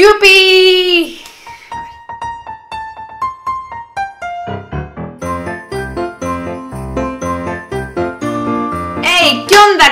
Yuppie!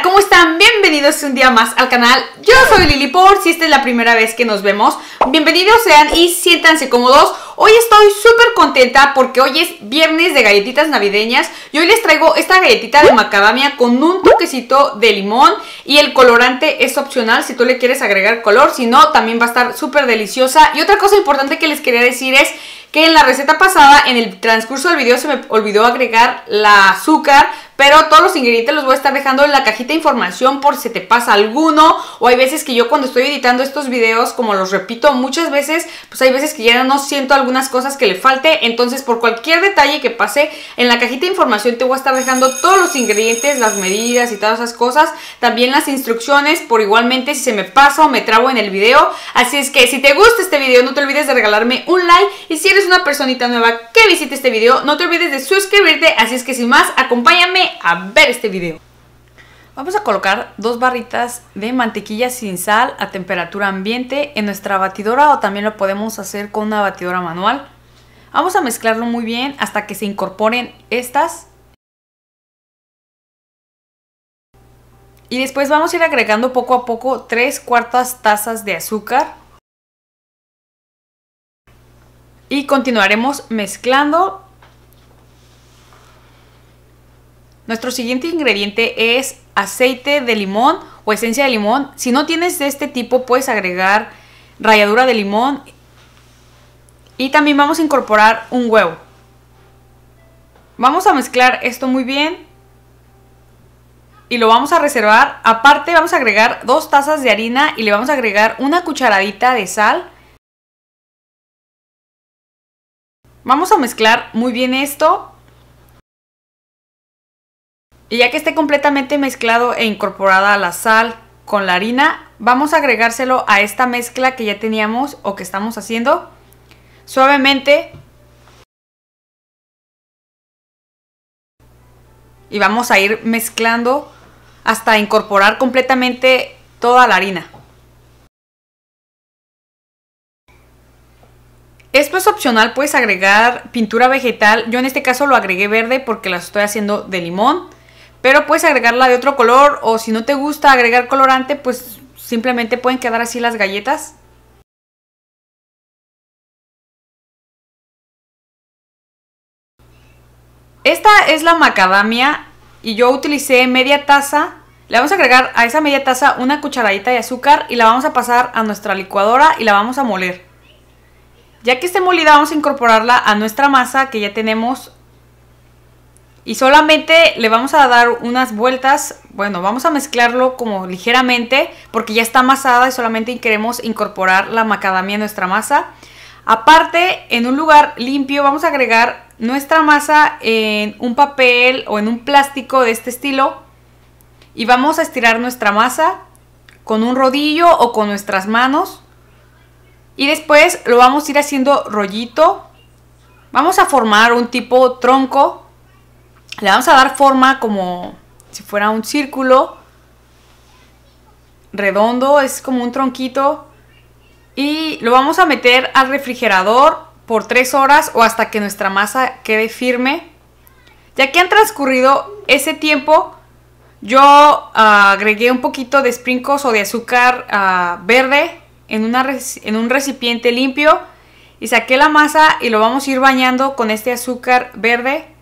¿Cómo están? Bienvenidos un día más al canal. Yo soy Lili por si esta es la primera vez que nos vemos. Bienvenidos sean y siéntanse cómodos. Hoy estoy súper contenta porque hoy es viernes de galletitas navideñas y hoy les traigo esta galletita de macadamia con un toquecito de limón y el colorante es opcional si tú le quieres agregar color, si no también va a estar súper deliciosa. Y otra cosa importante que les quería decir es que en la receta pasada, en el transcurso del video se me olvidó agregar la azúcar, pero todos los ingredientes los voy a estar dejando en la cajita de información por si te pasa alguno, o hay veces que yo cuando estoy editando estos videos, como los repito muchas veces, pues hay veces que ya no siento algunas cosas que le falte, entonces por cualquier detalle que pase, en la cajita de información te voy a estar dejando todos los ingredientes, las medidas y todas esas cosas, también las instrucciones, por igualmente si se me pasa o me trabo en el video, así es que si te gusta este video no te olvides de regalarme un like, y si eres una personita nueva que visite este video, no te olvides de suscribirte, así es que sin más, acompáñame a ver este video. Vamos a colocar dos barritas de mantequilla sin sal a temperatura ambiente en nuestra batidora o también lo podemos hacer con una batidora manual. Vamos a mezclarlo muy bien hasta que se incorporen estas. Y después vamos a ir agregando poco a poco 3 cuartas tazas de azúcar. Y continuaremos mezclando Nuestro siguiente ingrediente es aceite de limón o esencia de limón. Si no tienes de este tipo, puedes agregar ralladura de limón. Y también vamos a incorporar un huevo. Vamos a mezclar esto muy bien. Y lo vamos a reservar. Aparte vamos a agregar dos tazas de harina y le vamos a agregar una cucharadita de sal. Vamos a mezclar muy bien esto y ya que esté completamente mezclado e incorporada la sal con la harina, vamos a agregárselo a esta mezcla que ya teníamos o que estamos haciendo. Suavemente. Y vamos a ir mezclando hasta incorporar completamente toda la harina. Esto es opcional, puedes agregar pintura vegetal. Yo en este caso lo agregué verde porque la estoy haciendo de limón. Pero puedes agregarla de otro color o si no te gusta agregar colorante, pues simplemente pueden quedar así las galletas. Esta es la macadamia y yo utilicé media taza. Le vamos a agregar a esa media taza una cucharadita de azúcar y la vamos a pasar a nuestra licuadora y la vamos a moler. Ya que esté molida vamos a incorporarla a nuestra masa que ya tenemos y solamente le vamos a dar unas vueltas, bueno, vamos a mezclarlo como ligeramente porque ya está amasada y solamente queremos incorporar la macadamia a nuestra masa. Aparte, en un lugar limpio vamos a agregar nuestra masa en un papel o en un plástico de este estilo y vamos a estirar nuestra masa con un rodillo o con nuestras manos y después lo vamos a ir haciendo rollito. Vamos a formar un tipo tronco le vamos a dar forma como si fuera un círculo redondo, es como un tronquito. Y lo vamos a meter al refrigerador por 3 horas o hasta que nuestra masa quede firme. Ya que han transcurrido ese tiempo, yo ah, agregué un poquito de sprinkles o de azúcar ah, verde en, una, en un recipiente limpio y saqué la masa y lo vamos a ir bañando con este azúcar verde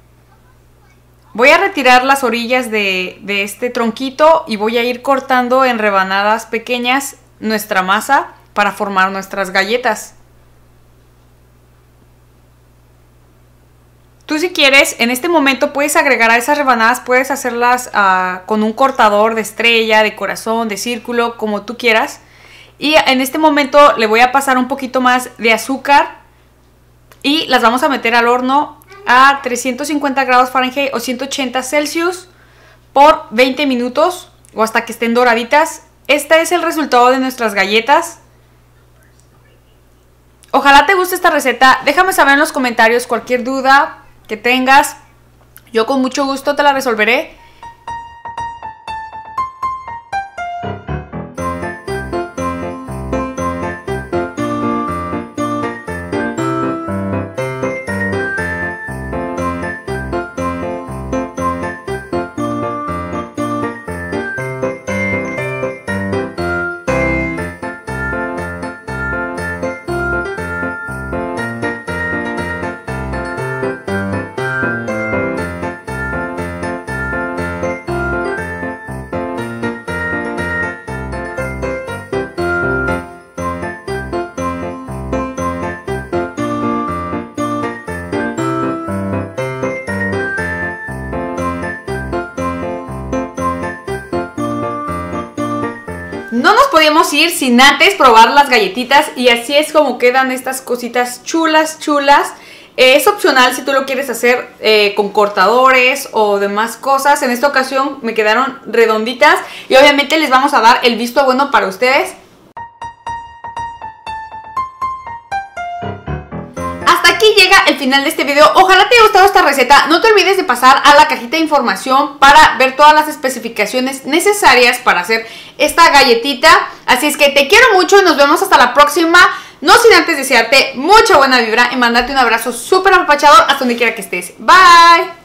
Voy a retirar las orillas de, este tronquito y voy a ir cortando en rebanadas pequeñas nuestra masa para formar nuestras galletas. Tú si quieres, en este momento puedes agregar a esas rebanadas, puedes hacerlas ah, con un cortador de estrella, de corazón, de círculo, como tú quieras. Y en este momento le voy a pasar un poquito más de azúcar y las vamos a meter al horno a 350 grados Fahrenheit o 180 Celsius por 20 minutos o hasta que estén doraditas. Este es el resultado de nuestras galletas. Ojalá te guste esta receta. Déjame saber en los comentarios cualquier duda que tengas. Yo con mucho gusto te la resolveré. Ir sin antes probar las galletitas y así es como quedan estas cositas chulas, chulas. Es opcional si tú lo quieres hacer eh, con cortadores o demás cosas. En esta ocasión me quedaron redonditas y obviamente les vamos a dar el visto bueno para ustedes. Llega el final de este video. Ojalá te haya gustado esta receta. No te olvides de pasar a la cajita de información para ver todas las especificaciones necesarias para hacer esta galletita. Así es que te quiero mucho nos vemos hasta la próxima. No sin antes desearte mucha buena vibra y mandarte un abrazo súper apapachador hasta donde quiera que estés. Bye.